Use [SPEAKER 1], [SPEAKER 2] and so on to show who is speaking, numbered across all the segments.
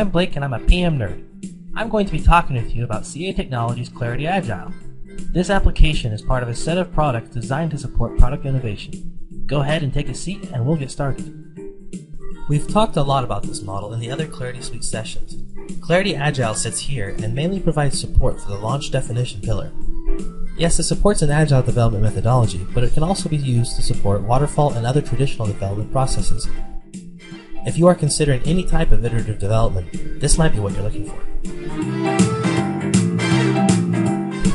[SPEAKER 1] I'm Blake and I'm a PM nerd. I'm going to be talking with you about CA Technologies Clarity Agile. This application is part of a set of products designed to support product innovation. Go ahead and take a seat and we'll get started. We've talked a lot about this model in the other Clarity Suite sessions. Clarity Agile sits here and mainly provides support for the launch definition pillar. Yes, it supports an agile development methodology, but it can also be used to support waterfall and other traditional development processes. If you are considering any type of iterative development, this might be what you're looking for.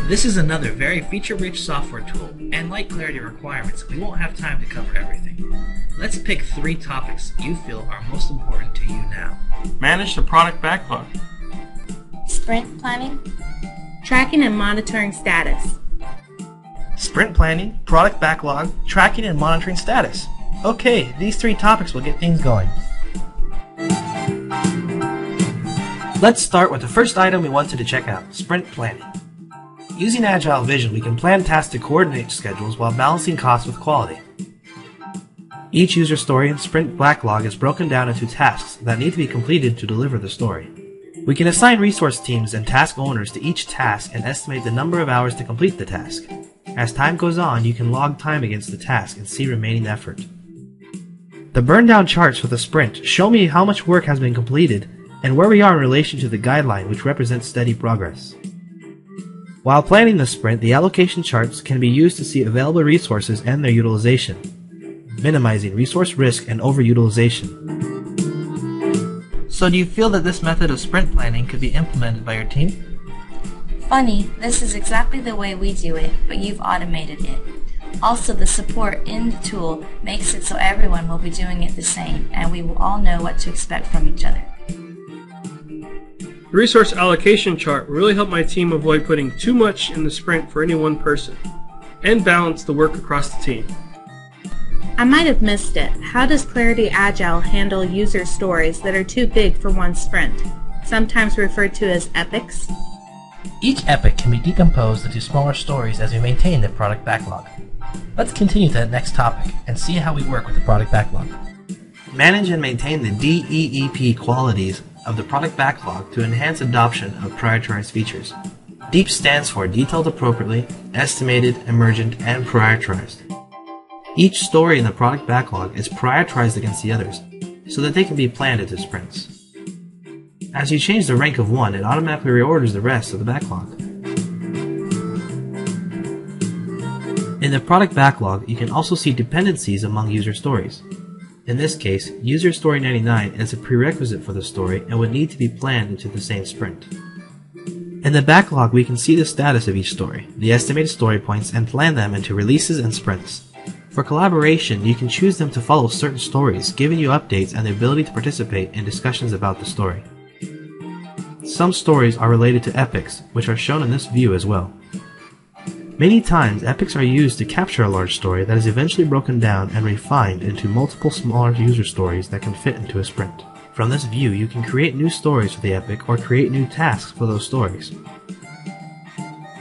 [SPEAKER 1] This is another very feature-rich software tool, and like Clarity requirements, we won't have time to cover everything. Let's pick three topics you feel are most important to you now.
[SPEAKER 2] Manage the product backlog.
[SPEAKER 3] Sprint planning.
[SPEAKER 4] Tracking and monitoring status.
[SPEAKER 1] Sprint planning, product backlog, tracking and monitoring status. Okay, these three topics will get things going. Let's start with the first item we wanted to check out, sprint planning. Using Agile Vision, we can plan tasks to coordinate schedules while balancing costs with quality. Each user story in Sprint Backlog is broken down into tasks that need to be completed to deliver the story. We can assign resource teams and task owners to each task and estimate the number of hours to complete the task. As time goes on, you can log time against the task and see remaining effort. The burn down charts for the sprint show me how much work has been completed and where we are in relation to the guideline which represents steady progress. While planning the sprint, the allocation charts can be used to see available resources and their utilization, minimizing resource risk and overutilization. So do you feel that this method of sprint planning could be implemented by your team?
[SPEAKER 3] Funny, this is exactly the way we do it, but you've automated it. Also, the support in the tool makes it so everyone will be doing it the same, and we will all know what to expect from each other.
[SPEAKER 2] The resource allocation chart really helped my team avoid putting too much in the sprint for any one person, and balance the work across the team.
[SPEAKER 4] I might have missed it. How does Clarity Agile handle user stories that are too big for one sprint, sometimes referred to as epics?
[SPEAKER 1] Each epic can be decomposed into smaller stories as we maintain the product backlog. Let's continue to the next topic and see how we work with the product backlog. Manage and maintain the DEEP qualities of the product backlog to enhance adoption of prioritized features. DEEP stands for Detailed Appropriately, Estimated, Emergent, and Prioritized. Each story in the product backlog is prioritized against the others, so that they can be planned into sprints. As you change the rank of one, it automatically reorders the rest of the backlog. In the product backlog, you can also see dependencies among user stories. In this case, user story 99 is a prerequisite for the story and would need to be planned into the same sprint. In the backlog, we can see the status of each story, the estimated story points, and plan them into releases and sprints. For collaboration, you can choose them to follow certain stories, giving you updates and the ability to participate in discussions about the story. Some stories are related to epics, which are shown in this view as well. Many times, epics are used to capture a large story that is eventually broken down and refined into multiple smaller user stories that can fit into a sprint. From this view, you can create new stories for the epic or create new tasks for those stories.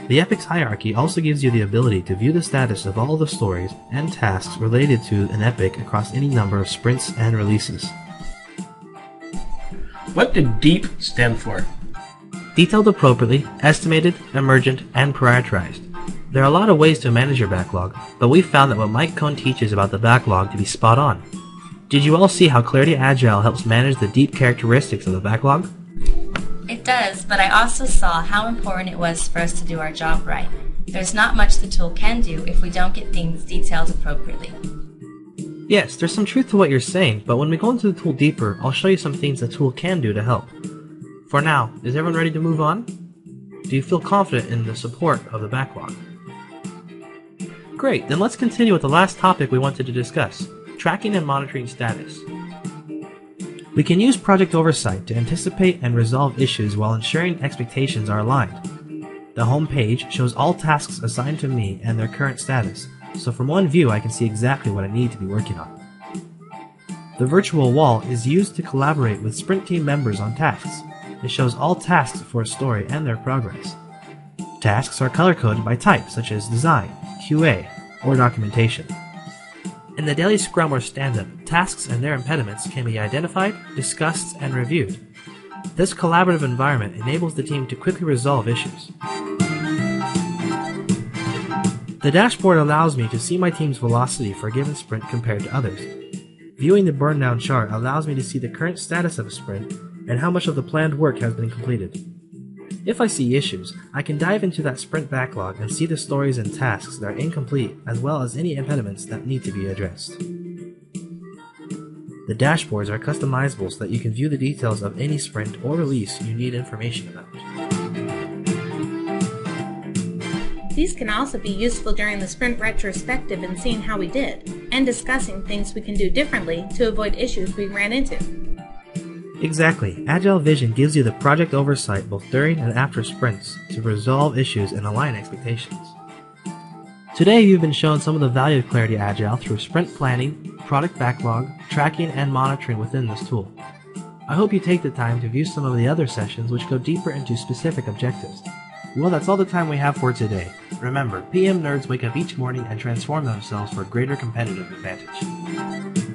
[SPEAKER 1] The epic's hierarchy also gives you the ability to view the status of all the stories and tasks related to an epic across any number of sprints and releases.
[SPEAKER 2] What did DEEP stand for?
[SPEAKER 1] Detailed appropriately, estimated, emergent, and prioritized. There are a lot of ways to manage your backlog, but we found that what Mike Cohn teaches about the backlog to be spot on. Did you all see how Clarity Agile helps manage the deep characteristics of the backlog?
[SPEAKER 3] It does, but I also saw how important it was for us to do our job right. There's not much the tool can do if we don't get things detailed appropriately.
[SPEAKER 1] Yes, there's some truth to what you're saying, but when we go into the tool deeper, I'll show you some things the tool can do to help. For now, is everyone ready to move on? Do you feel confident in the support of the backlog? Great, then let's continue with the last topic we wanted to discuss tracking and monitoring status. We can use project oversight to anticipate and resolve issues while ensuring expectations are aligned. The home page shows all tasks assigned to me and their current status, so from one view I can see exactly what I need to be working on. The virtual wall is used to collaborate with sprint team members on tasks. It shows all tasks for a story and their progress. Tasks are color coded by type, such as design, QA, or documentation. In the daily Scrum or stand up, tasks and their impediments can be identified, discussed, and reviewed. This collaborative environment enables the team to quickly resolve issues. The dashboard allows me to see my team's velocity for a given sprint compared to others. Viewing the burn down chart allows me to see the current status of a sprint and how much of the planned work has been completed. If I see issues, I can dive into that sprint backlog and see the stories and tasks that are incomplete as well as any impediments that need to be addressed. The dashboards are customizable so that you can view the details of any sprint or release you need information about.
[SPEAKER 4] These can also be useful during the sprint retrospective in seeing how we did, and discussing things we can do differently to avoid issues we ran into.
[SPEAKER 1] Exactly. Agile Vision gives you the project oversight both during and after sprints to resolve issues and align expectations. Today you've been shown some of the value of Clarity Agile through sprint planning, product backlog, tracking, and monitoring within this tool. I hope you take the time to view some of the other sessions which go deeper into specific objectives. Well, that's all the time we have for today. Remember, PM nerds wake up each morning and transform themselves for greater competitive advantage.